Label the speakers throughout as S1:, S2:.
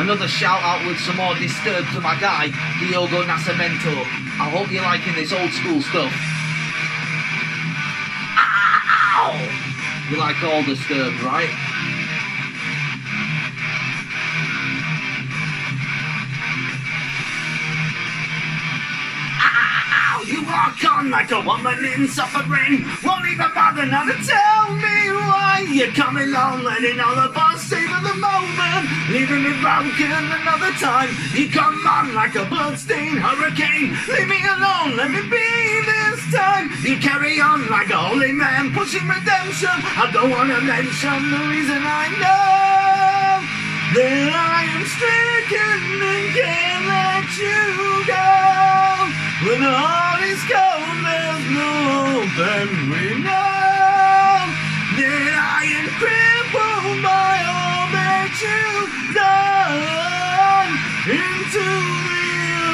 S1: Another shout out with some more Disturbed to my guy, Diogo Nascimento. I hope you're liking this old school stuff. Ow! You like all Disturbed, right? You walk on like a woman in suffering. Won't even bother now to tell me why you're coming along, letting all the boss savor the moment, leaving me broken another time. You come on like a bloodstained hurricane. Leave me alone, let me be this time. You carry on like a holy man, pushing redemption. I don't wanna mention the reason I know that I am stricken and can't let you go. When heart is cold, there's no hope, and we know Into the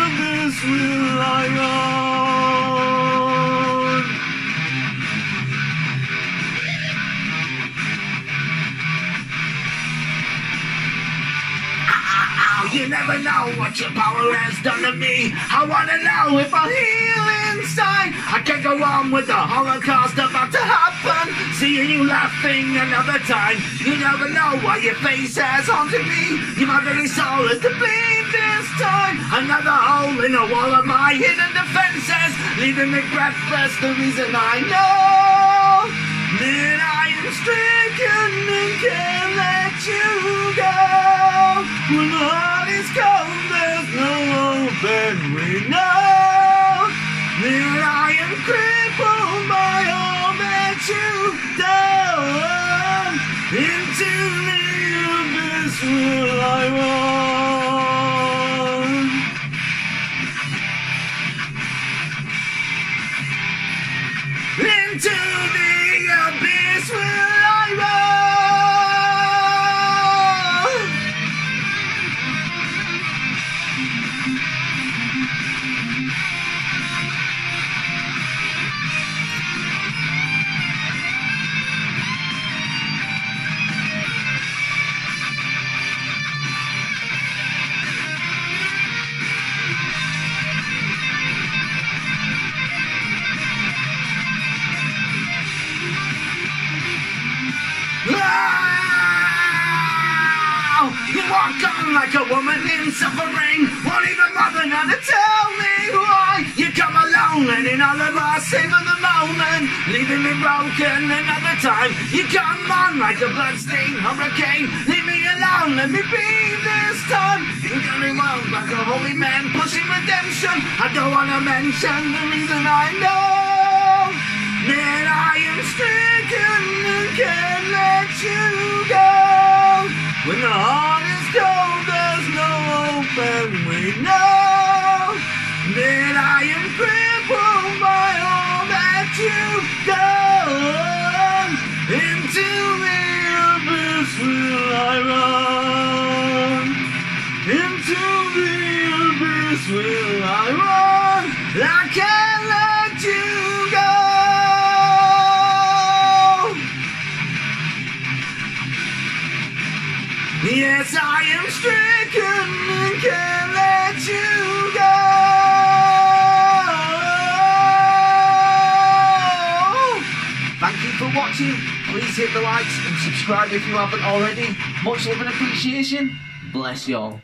S1: abyss will I run. Ow, ah, you never know what your power has done to me. I wanna know if I heal inside. I can't go on with the Holocaust about to happen. Seeing you laughing another time. You never know why your face has haunted me. You my very soul is to bleed this time. Another hole in the wall of my hidden defenses, leaving me breathless. The reason I know that I am stricken and can't let you go. When the heart is cold, there's no and we that I am crippled by all that you've done. Into the abyss a woman in suffering. Won't even bother now to tell me why. You come along and in all of us savor the moment, leaving me broken another time. You come on like a bloodstained hurricane. Leave me alone, let me be this time. You got me like a holy man pushing redemption. I don't wanna mention the reason I know that I am stricken and can't let you go. When the heart we know that I am crippled by all that you've done. Into the abyss will I run. Into the abyss will I run. I can't let you go. Yes, I am stricken and for watching. Please hit the likes and subscribe if you haven't already. Much love and appreciation. Bless y'all.